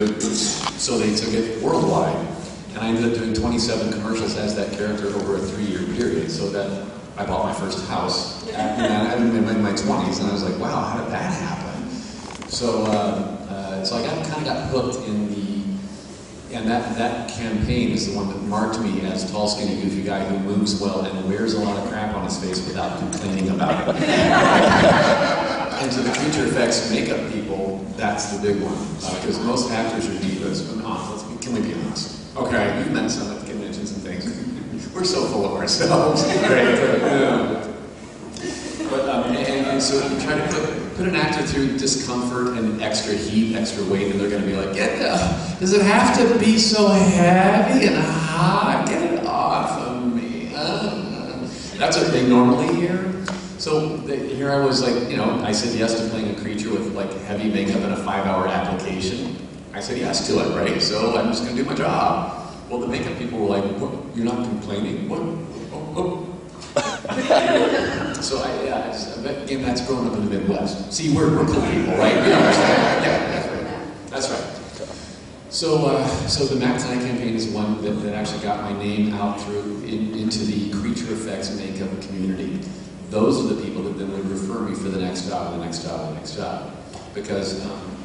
So they took it worldwide, and I ended up doing 27 commercials as that character over a three-year period. So that I bought my first house at, you know, I'm in my, in my 20s, and I was like, wow, how did that happen? So, uh, uh, so I got kind of got hooked in the, and that that campaign is the one that marked me as tall, skinny, goofy guy who moves well and wears a lot of crap on his face without complaining about it. and to the future effects makeup people, that's the big one. Because uh, most actors are divas. But no, let's be, can we be honest? Okay, you've met some at conventions and things. We're so full of ourselves. Yeah. But, um, and, and, so you try to put, put an actor through discomfort and extra heat, extra weight, and they're going to be like, Get the, does it have to be so heavy and hot? Get it off of me. Uh, that's what they normally hear. So the, here I was like, you know, I said yes to playing a creature with like heavy makeup and a five-hour application. I said yes to it, right? So I'm just going to do my job. Well, the makeup people were like, what? You're not complaining? What? Oh, oh. so I, yeah, again, that's growing up in the Midwest. See, we're, we're cool people, right? Yeah, that's right. That's right. So, uh, so the Mac Tonight campaign is one that, that actually got my name out through in, into the creature effects makeup community those are the people that then would refer me for the next job, and the next job, and the next job. Because um,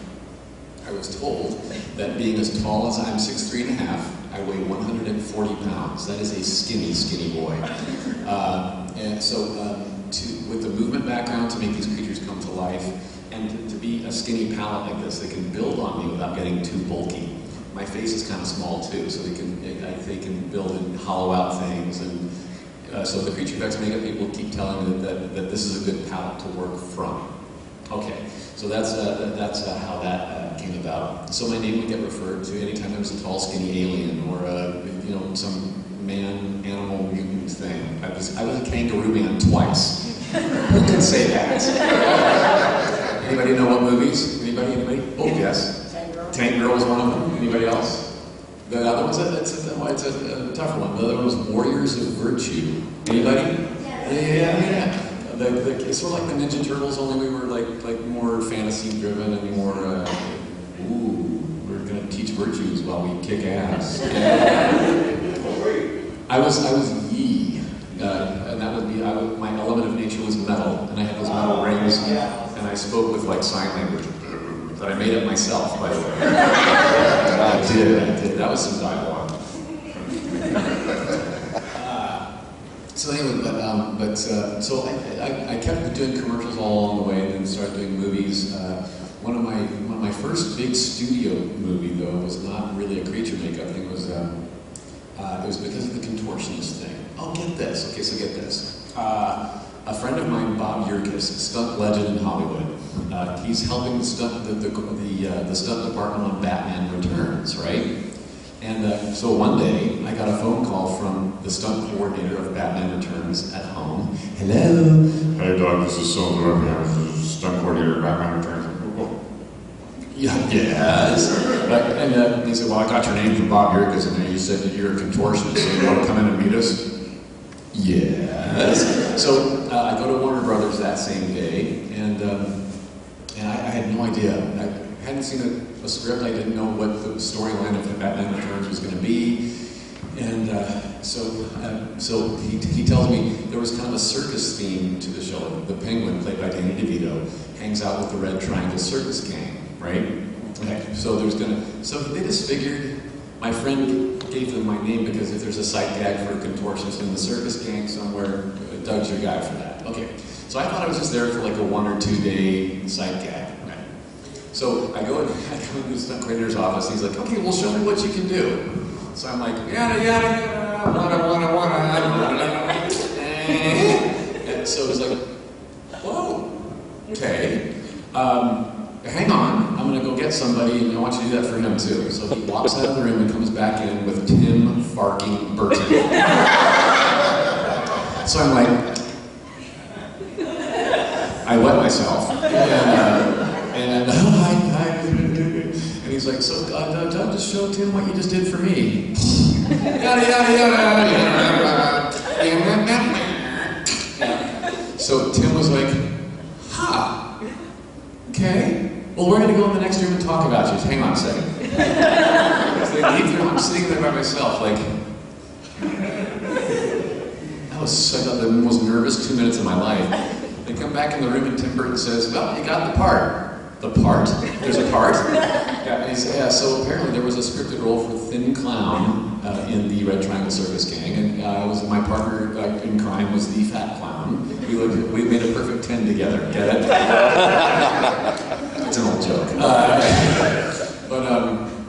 I was told that being as tall as I'm six three and a half, I weigh 140 pounds. That is a skinny, skinny boy. Uh, and so, um, to, with the movement background to make these creatures come to life, and to, to be a skinny palette like this, they can build on me without getting too bulky. My face is kind of small too, so they can they can build and hollow out things and uh, so the creature effects makeup people keep telling me that, that, that, this is a good palette to work from. Okay, so that's, uh, that's uh, how that uh, came about. So my name would get referred to anytime there was a tall, skinny alien or uh, you know some man-animal mutant thing. I was, I was a kangaroo man twice. Who can say that? Anybody know what movies? Anybody? Anybody? Oh yes. Tank Girl. Tank Girl was one of them. Anybody else? The other one's a, it's a, it's a, a tougher one. The other one was Warriors of Virtue. Anybody? Yeah, yeah, yeah. The, the, it's sort of like the Ninja Turtles, only we were like like more fantasy driven and more. Uh, ooh, we're gonna teach virtues while we kick ass. I was I was Yi, uh, and that would be I my element of nature was metal, and I had those metal rings, and I spoke with like sign language that I made up myself, by the way. I did, I did. That was some dialogue. uh, so anyway, but, um, but uh, so I, I, I, kept doing commercials all along the way, and then started doing movies. Uh, one of my one of my first big studio movie though was not really a creature makeup thing. It was um, uh, it was because of the contortionist thing. Oh, get this. Okay, so get this. Uh, a friend of mine, Bob Yerkes, stunt legend in Hollywood. Uh, he's helping the stunt, the, the, the, uh, the stunt department on Batman Returns, right? And uh, so one day, I got a phone call from the stunt coordinator of Batman Returns at home. Hello. Hey, Doug, this is Silver. I'm the stunt coordinator of Batman Returns. Yeah, yes. But, and uh, he said, well, I got your name from Bob Yerkes, and you said that you're a contortionist, so you want to come in and meet us? Yes. So uh, I go to Warner Brothers that same day, and um, and I, I, had no idea. I hadn't seen a, a, script. I didn't know what the storyline of the Batman Returns was going to be. And uh, so, uh, so he, he tells me there was kind of a circus theme to the show. The Penguin, played by Danny DeVito, hangs out with the Red Triangle Circus Gang, right? Okay. So there's gonna. So they just figured. My friend gave them my name because if there's a sight gag for a contortionist in the circus gang somewhere, Doug's your guy for that. Okay. So I thought I was just there for like a one or two day sight gag. Okay. So I go, I come into the stunt coordinator's office. He's like, okay, well, show me what you can do. So I'm like, yada, yada, yada, wanna, wanna, wanna. and so he's like, whoa, okay. Um, hang on, I'm to go get somebody, and I want you to do that for him too. So he walks out of the room and comes back in with Tim Farking Burton. so I'm like, I wet myself. And, uh, and, uh. And he's like, so uh, Doug, just show Tim what you just did for me. yada, yada, yada, yada. So Tim was like, ha, huh, okay. Well, we're going to go in the next room and talk about you. Hang on a second. So they leave there, I'm sitting there by myself, like, that was such a, the most nervous two minutes of my life. They come back in the room and Tim Burton says, well, you got the part. The part? There's a part? Yeah, and he said, yeah, so apparently there was a scripted role for Thin Clown uh, in the Red Triangle Circus Gang, and uh, was my partner uh, in crime was the Fat Clown. We, we made a perfect 10 together, get it? it's an old joke. Uh, but, um,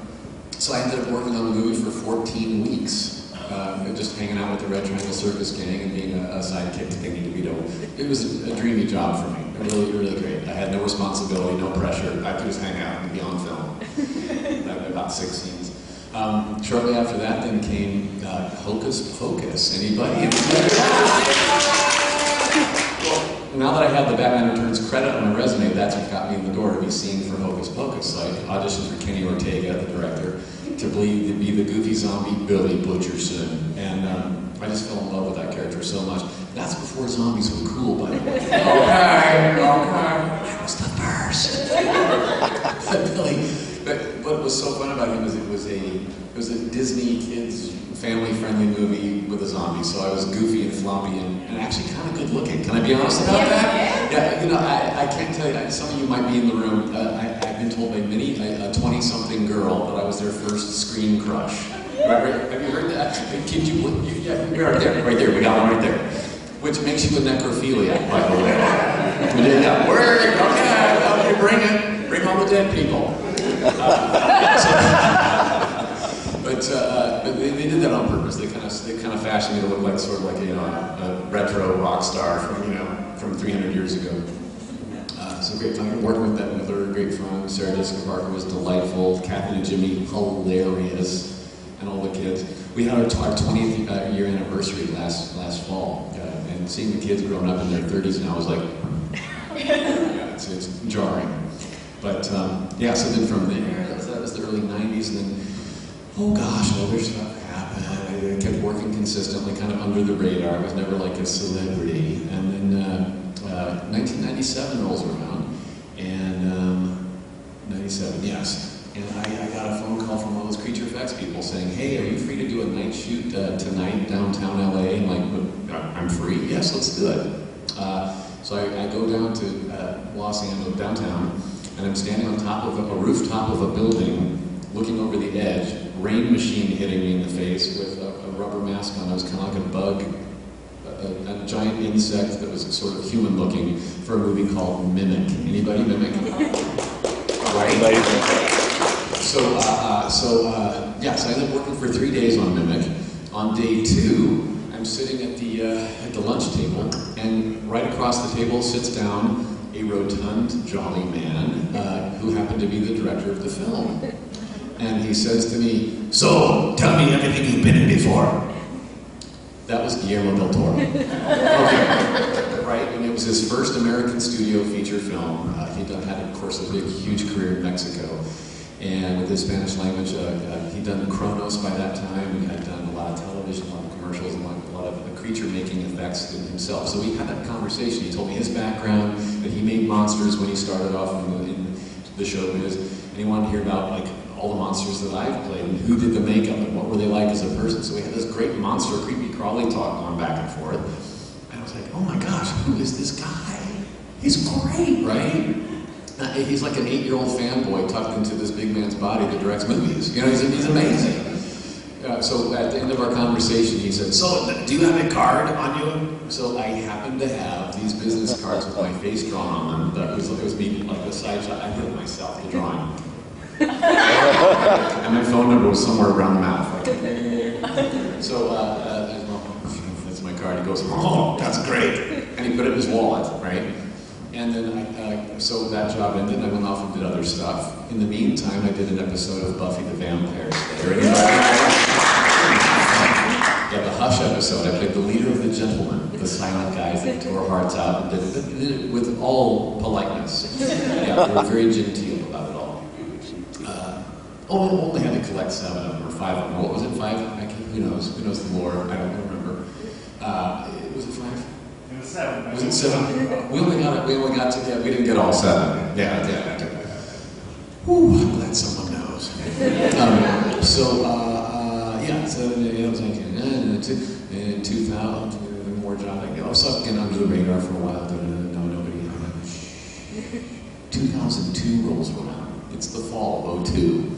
so I ended up working on the movie for 14 weeks. Um, just hanging out with the Red Triangle Circus Gang and being a, a sidekick to Kenny DeVito. It was a, dreamy job for me. Really, really great. I had no responsibility, no pressure. I could just hang out and be on film. About six scenes. Um, shortly after that, then came uh, Hocus Pocus. Anybody? Well, now that I have the Batman Returns credit on my resume, that's what got me in the door to be seen for Hocus Pocus. So I auditioned for Kenny Ortega, the director, to be, to be the goofy zombie Billy Butcherson. And um, I just fell in love with that character so much. That's before zombies were cool, by the way. okay, okay. I was the first. but Billy, but what was so fun about him is it was a it was a Disney kids family friendly movie with a zombie. So I was goofy and floppy and, and actually kind of good looking. Can I be honest about that? Yeah, you know, I, I can't tell you. Some of you might be in the room. Uh, I, I've been told by many a 20 something girl that I was their first screen crush. Have you heard that? Kid, you, you, yeah, we are there, right there. We got one right there. Which makes you a necrophiliac, by the way. We did that. Word, okay, okay, bring it. Bring all the dead people. Uh, so, but uh, but they, they did that on purpose. They kind of they kind of fashioned me to look like sort of like a, you know, a retro rock star from you know from 300 years ago. So great time working with Bette Midler, great fun. Sarah Jessica Parker was delightful. Kathy Najimy, hilarious, and all the kids. We had our, our 20th uh, year anniversary last last fall, uh, and seeing the kids growing up in their 30s now was like, yeah, it's, it's jarring. But um, yeah, so then from there, that was, that was the early 90s, and then oh gosh, other stuff happened. I, kept working consistently, kind of under the radar. I was never like a celebrity, and then. Uh, uh, 1997 rolls around, 97, yes. And I, I, got a phone call from one of those creature effects people saying, "Hey, are you free to do a night shoot uh, tonight downtown LA?" And like, I'm free. Yes, let's do it. Uh, so I, I, go down to uh, Los Angeles downtown, and I'm standing on top of a, a, rooftop of a building, looking over the edge. Rain machine hitting me in the face with a, a rubber mask on. I was kind of like a bug a, a, giant insect that was sort of human looking for a movie called Mimic. Anybody Mimic? Right? So, uh, uh, so uh, yes, I ended up working for three days on Mimic. On day two, I'm sitting at the uh, at the lunch table, and right across the table sits down a rotund, jolly man uh, who happened to be the director of the film. And he says to me, "So, tell me everything you've been in before." That was Guillermo del Toro. okay. Right? And it was his first American studio feature film. Uh, he done, had, of course, a big, huge career in Mexico. And with his Spanish language, uh, uh, he'd done Cronos by that time. He had done a lot of television, a lot of commercials, and a lot of uh, creature making effects himself. So we had that conversation. He told me his background, that he made monsters when he started off in the, in the showbiz. And he wanted to hear about, like, all the monsters that I've played and who did the makeup and what were they like as a person. So we had this great monster, creepy crawly talk going back and forth. And I was like, oh my gosh, who is this guy? He's great, right? Uh, he's like an eight-year-old fanboy tucked into this big man's body that directs movies. You know, he's, he's amazing. Uh, so at the end of our conversation, he said, "So, do you have a card on you?" So I happened to have these business cards with my face drawn on them. That was it was me like a side shot. I did it myself, the drawing and my phone number was somewhere around the mouth. so, uh, uh, well, that's my card. He goes, oh, that's great. And he put it in his wallet, right? And then, I, uh, so that job ended, and I went off and did other stuff. In the meantime, I did an episode of Buffy the Vampire Slayer. Yeah, the Hush episode. I played the leader of the gentlemen, the silent guys that tore hearts out and did it, did it with all politeness. Yeah, they were very genteel about it all. Oh, only had to collect seven of them or five of them. What was it, five? I can, who knows? Who knows the lore? I don't remember. Uh, was it five? It was seven. Was it seven? We only got it. We only got to. Yeah, we didn't get all seven. Yeah, yeah. Whew, I'm glad someone knows. Um, so, uh, uh, yeah, so it was like, uh, in 2000, uh, more job, like, I was getting under the radar for a while, da, no, nobody, uh, 2002 rolls around. It's the fall of 02.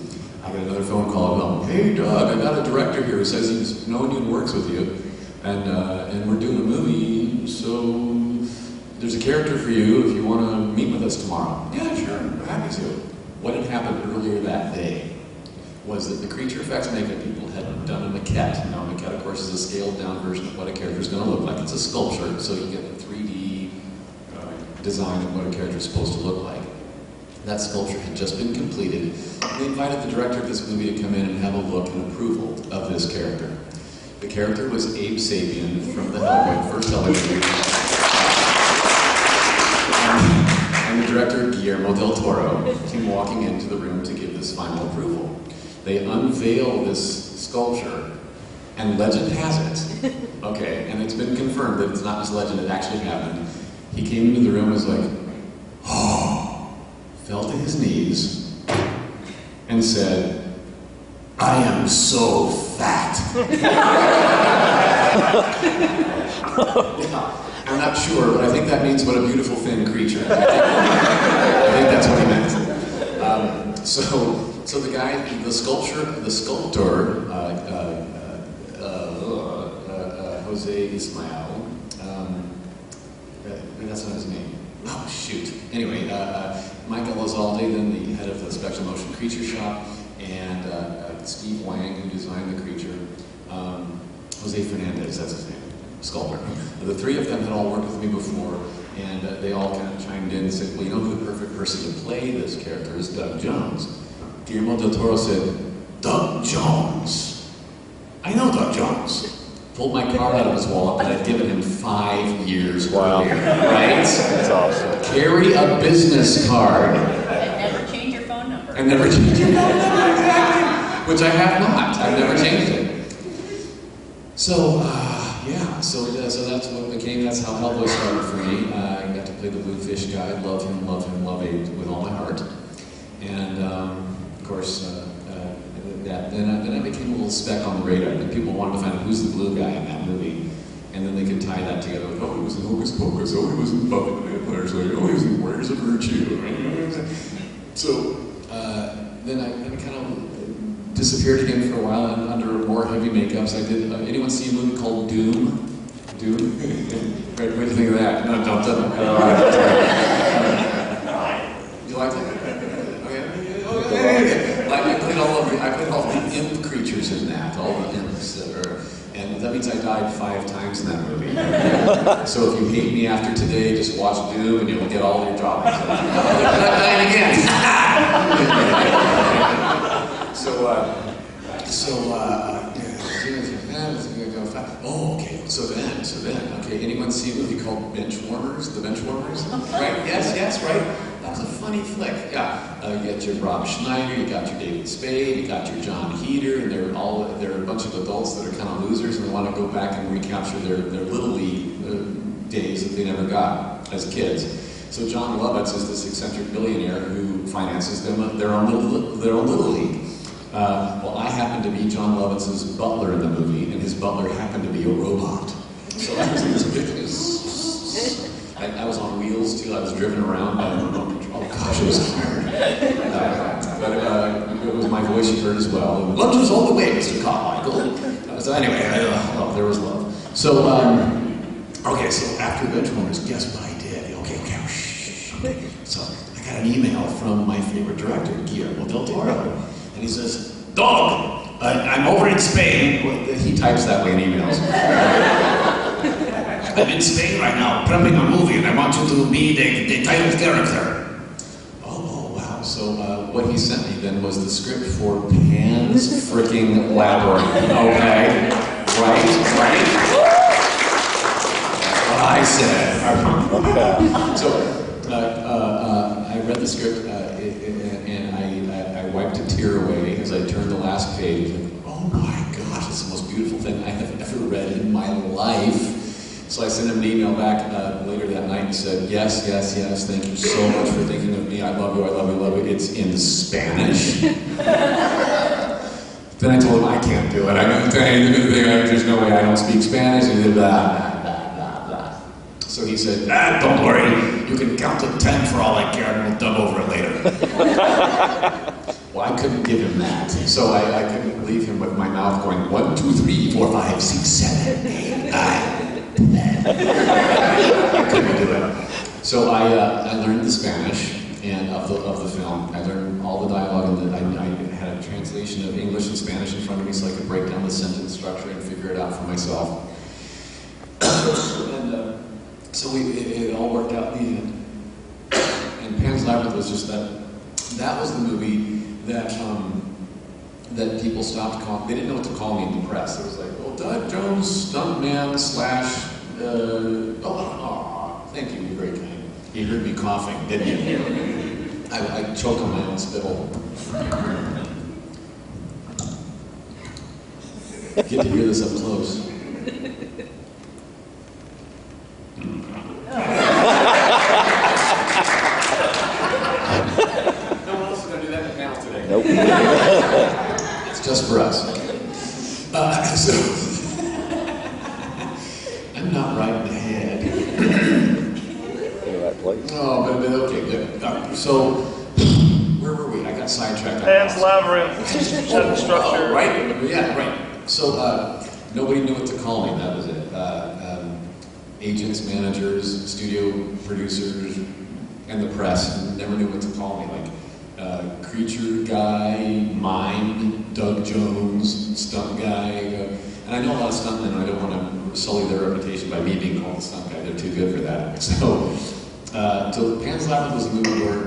I get another phone call going, hey Doug, I got a director here who says he's known you and works with you, and, uh, and we're doing a movie, so there's a character for you if you want to meet with us tomorrow. Yeah, sure, I'm happy to. What had happened earlier that day was that the creature effects makeup people had done a maquette. Now, a maquette, of course, is a scaled down version of what a character is going to look like. It's a sculpture, so you get a 3D uh, design of what a character is supposed to look like. That sculpture had just been completed. They invited the director of this movie to come in and have a look and approval of this character. The character was Abe Sapien from the Hellboy, first Hellboy and the director, Guillermo del Toro, came walking into the room to give this final approval. They unveil this sculpture, and legend has it, okay, and it's been confirmed that it's not just legend, it actually happened. He came into the room and was like, oh, fell to his knees, and said, I am so fat. Yeah, I'm not sure, but I think that means what a beautiful thin creature. I think, I think that's what he meant. Um, so, so the guy, the sculpture, the sculptor, uh, uh, uh, uh, uh, Jose Ismael, um, uh, that's not his name. Oh shoot. Anyway, uh, uh, Mike Elizalde, then the head of the Spectral Motion creature shop, and uh, uh, Steve Wang, who designed the creature. Um, Jose Fernandez, that's his name, sculptor. The three of them had all worked with me before, and uh, they all kind of chimed in and said, well, you know who the perfect person to play this character is? Doug Jones. Guillermo del Toro said, Doug Jones. I know Doug Jones. Pulled my card out of his wallet that I'd given him five years Wow. earlier, right? That's awesome. Carry a business card. And never change your phone number. And never change your phone number, exactly. Which I have not. I've never changed it. So, uh, yeah, so, uh, so that's what became, that's how Hellboy started for me. Uh, I got to play the Bluefish guy. Love him, love him, love him with all my heart. And, um, of course, uh, uh, that, then, I, then I became a little speck on the radar. And people wanted to find out who's the blue guy in that movie. And then they could tie that together with, oh, he was in Hocus Pocus, oh, he was in Buffy the Vampire Slayer, oh, he was in Warriors of Virtue. So uh, then I, then I kind of disappeared again for a while and under more heavy makeups. I did. Uh, anyone see a movie called Doom? Doom? right, what do you think of that? No, don't tell me. You like it? Okay. Okay. Like, I played all of the I played all the imp creatures in that, all the imps that are. And that means I died five times in that movie. so if you hate me after today, just watch Doom and you'll get all your droppings. I'm dying again. so, uh, so, uh, oh, okay. So then, so then, okay. Anyone see a movie called Benchwarmers? The Benchwarmers, right? Yes, yes, right. That's a funny flick. Yeah, uh, you got your Rob Schneider, you got your David Spade, you got your Jon Heder, and they're all they're a bunch of adults that are kind of losers and they want to go back and recapture their their little league uh, days that they never got as kids. So Jon Lovitz is this eccentric billionaire who finances them their own little, their own little Jon Lovitz's butler in the movie, and his butler happened to be a robot. So I was in this big, I, I was on wheels too. I was driven around by a remote control. Oh gosh, it was hard. Uh, but uh, it was my voice you heard as well. Lunches all the way, Mr. Carmichael. Uh, so anyway, I, uh, oh, there was love. So um, okay, so after the Benchwarmers, guess what I did? Okay, okay, shh. So I got an email from my favorite director, Guillermo del Toro, and he says, "Dog, I'm over in Spain." He types that way in emails. I'm in Spain right now, prepping a movie, and I want you to be the, the title character. Oh, oh, wow. So uh, what he sent me then was the script for Pan's freaking Labyrinth. Okay? Right? Right? What I said. So uh, uh, uh, I read the script uh, it- it- and I wiped a tear away as I turned the last page. Like, oh my gosh, it's the most beautiful thing I have ever read in my life. So I sent him an email back uh, later that night and said, yes, yes, yes, thank you so much for thinking of me. I love you, I love you, I love you. It's in Spanish. Then I told him I can't do it. I mean, there's no way I don't speak Spanish. And he blah, blah, blah, blah. So he said, ah, don't worry. You can count to ten for all I care, and we'll dub over it later. well, I couldn't give him that. So I, I couldn't leave him with my mouth going, one, two, three, four, five, six, seven, eight, nine, ten. I couldn't do it. So I, uh, I learned the Spanish and of the, of the film. I learned all the dialogue, and I, I had a translation of English and Spanish in front of me so I could break down the sentence structure and figure it out for myself. and uh, so we, it, it all worked out in the end. And Pan's Labyrinth was just that. That was the movie that um, that people stopped calling. They didn't know what to call me in the press. It was like, well, Doug Jones, stuntman slash." Uh, oh, oh, thank you. You're very kind. You heard me coughing, didn't you? I, I choke on my own spittle. Get to hear this up close. No one else is going to do that in the panel today. Nope. It's just for us. Uh, so, I'm not right in the head. In the right place. Oh, but, but okay, good. Uh, so, where were we? I got sidetracked. Pan's Labyrinth, sentence Oh, structure. right, yeah, right. So, uh, nobody knew what to call me, that was it. Uh, um, managers, studio producers, and the press never knew what to call me. Like, uh, creature guy, mime, Doug Jones, stunt guy. And I know a lot of stuntmen, and I don't want to sully their reputation by me being called a stunt guy. They're too good for that. So, uh, so Pan's Labyrinth was a movie where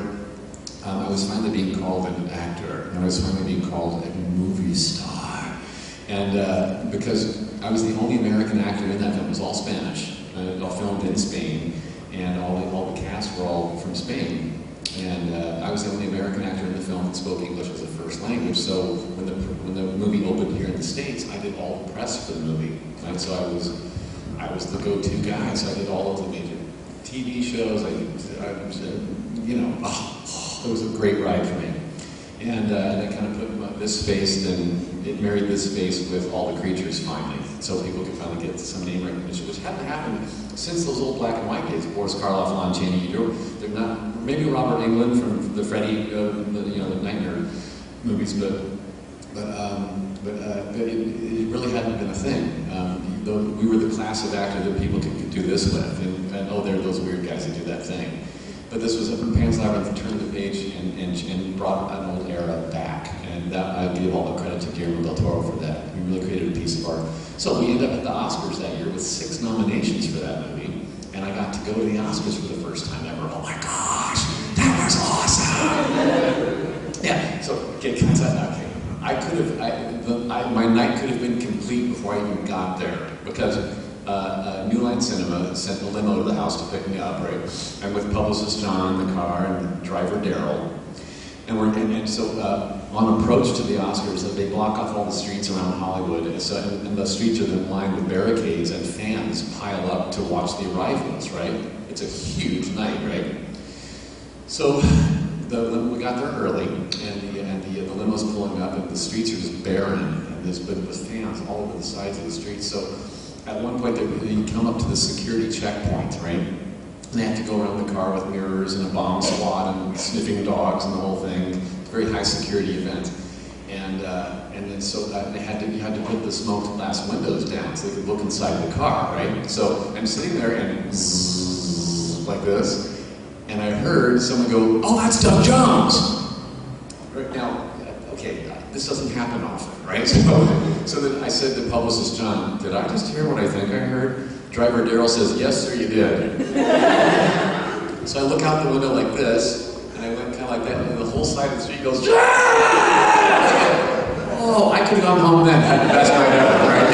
um, I was finally being called an actor, and I was finally being called a movie star. And uh, because I was the only American actor in that film, it was all Spanish, and it all filmed in Spain, and all the, all the cast were all from Spain. And uh, I was the only American actor in the film that spoke English as a first language. So when the when the movie opened here in the states, I did all the press for the movie. Right? So I was I was the go-to guy. So I did all of the major TV shows. I, I was, uh, you know, oh, it was a great ride for me. And, uh, and I kind of put this face, then it married this face with all the creatures finally, so people could finally get some name recognition, which hadn't happened since those old black and white days. Boris Karloff, Lon Chaney, they're not, maybe Robert Englund from the Freddy, uh, the, you know, the Nightmare movies, but but um, but, uh, but it, it really hadn't been a thing. Um, though we were the class of actor that people could, could do this with, and, and oh, there are those weird guys that do that thing. But this was a Pan's Labyrinth turned the page and, and, and brought an old era back, and that I give all the credit to Guillermo del Toro for that. He really created a piece of art. So we ended up at the Oscars that year with six nominations for that movie, and I got to go to the Oscars for the first time ever. Oh my gosh, that was awesome! Yeah, so okay, can I. I could have, I, I, my night could have been complete before I even got there because uh, uh, New Line Cinema sent a limo to the house to pick me up, right? I'm with publicist John in the car and driver Daryl. And, we're, and, and so uh, on approach to the Oscars, that they block off all the streets around Hollywood, and, so, and, the streets are then lined with barricades, and fans pile up to watch the arrivals, right? It's a huge night, right? So the, we got there early, and the, and the, the limo's pulling up, and the streets are just barren, and there's with fans all over the sides of the streets. So at one point, they, come up to the security checkpoint, right? And they have to go around the car with mirrors and a bomb squad and sniffing dogs and the whole thing. Very high security event. And, uh, and then so uh, they had to, you had to put the smoked glass windows down so they could look inside the car, right? So I'm sitting there and like this, and I heard someone go, "Oh, that's Doug Jones." Right now, okay, this doesn't happen often, right? So, so then I said to publicist John, "Did I just hear what I think I heard?" Driver Daryl says, "Yes, sir, you did." so I look out the window like this, and I went kind of like that, and the whole side of the street goes, "Yeah!" Oh, I could have gone home then, had the best night ever, right?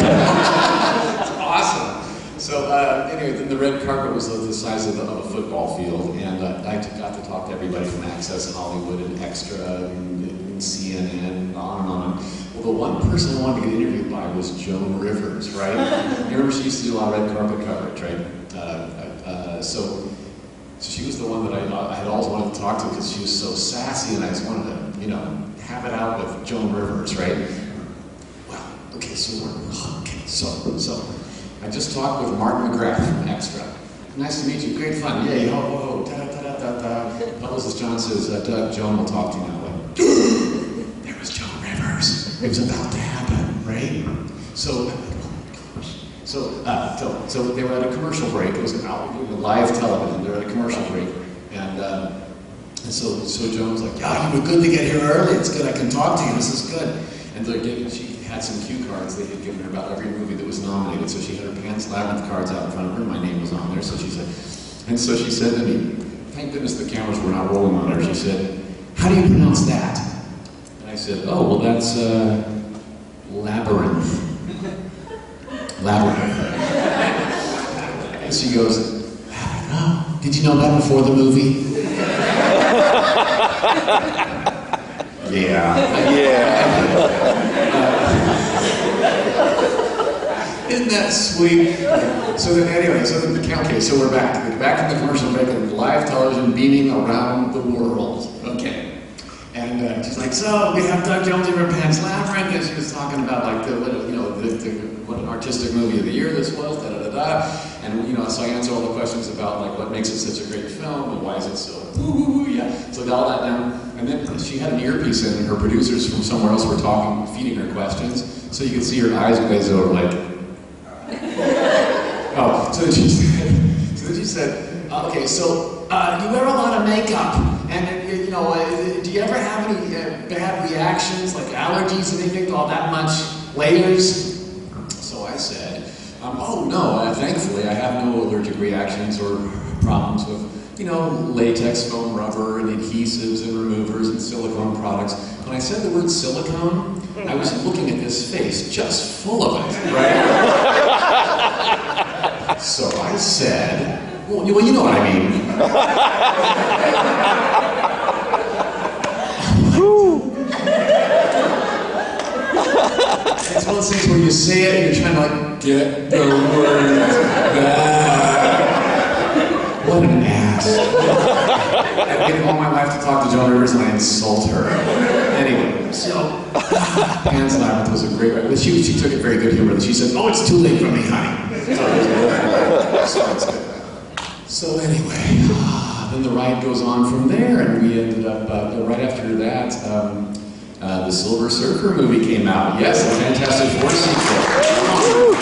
it's awesome. So uh, anyway, then the red carpet was the size of, the, of a football field, and uh, I got to talk to everybody from Access Hollywood and Extra and, and CNN and on and on. Well, the one person I wanted to get interviewed by was Joan Rivers, right? you remember she used to do a lot of red carpet coverage, right? Uh, uh, so, so she was the one that I, I had always wanted to talk to because she was so sassy, and I just wanted to, you know, have it out with Joan Rivers, right? Well, okay, so we're, okay, so, so, I just talked with Mark McGrath from Extra. Nice to meet you, great fun, yay, ho, ho, ho, da, da, da, da, da. Publicist John says, uh, Doug, Joan will talk to you now. Like, there was Joan Rivers. It was about to happen, right? So, so, uh, so, so they were at a commercial break. It was an live television. They were at a commercial break, and, uh, and so, so Joan was like, "Yeah, you were good to get here early. It's good. I can talk to you. This is good." And they're giving. She had some cue cards they had given her about every movie that was nominated. So she had her Pan's Labyrinth cards out in front of her. My name was on there. So she said, and so she said to me, "Thank goodness the cameras were not rolling on her." She said, "How do you pronounce that?" And I said, "Oh, well, that's uh, labyrinth." Labyrinth. And she goes, did you know that before the movie? yeah. Yeah. Isn't that sweet? So then, anyway, so then, okay, so we're back. We're back in the commercial break and live television beaming around the world. Okay. And uh, she's like, so we have Doug Jones in her pants labyrinth, and she was talking about like the, what, you know, the, the, an artistic movie of the year this was, da da da da. And you know, so I answer all the questions about like what makes it such a great film and why is it so ooh, yeah. So I got all that down, and then she had an earpiece in, and her producers from somewhere else were talking, feeding her questions, so you could see her eyes glaze over, like. Oh, so then she said, so then she said, okay, so uh, you wear a lot of makeup, and you know, do you ever have any uh, bad reactions, like allergies, anything, all that much layers? Um, oh no, uh, thankfully I have no allergic reactions or problems with, you know, latex, foam rubber, and adhesives and removers and silicone products. When I said the word silicone, I was looking at this face just full of it, right? So I said, well, you know what I mean. one of those things where you say it and you're trying to like get the words back. What an ass. I've given all my life to talk to Joan Rivers and I insult her. Anyway, so Pan's Labyrinth was a great but she, she took it very good humor. She said, oh, it's too late for me, honey. So it's good. So anyway, then the ride goes on from there, and we ended up uh, right after that. Um, uh, the Silver Surfer movie came out. Yes, a Fantastic Four sequel.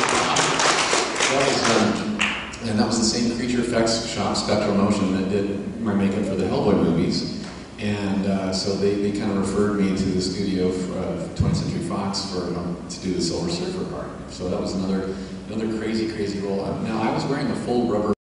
That was, um, and that was the same creature effects shop, Spectral Motion, that did my makeup for the Hellboy movies. And uh, so they, they kind of referred me to the studio uh, 20th Century Fox for um, to do the Silver Surfer part. So that was another another crazy, crazy role. Now I was wearing a full rubber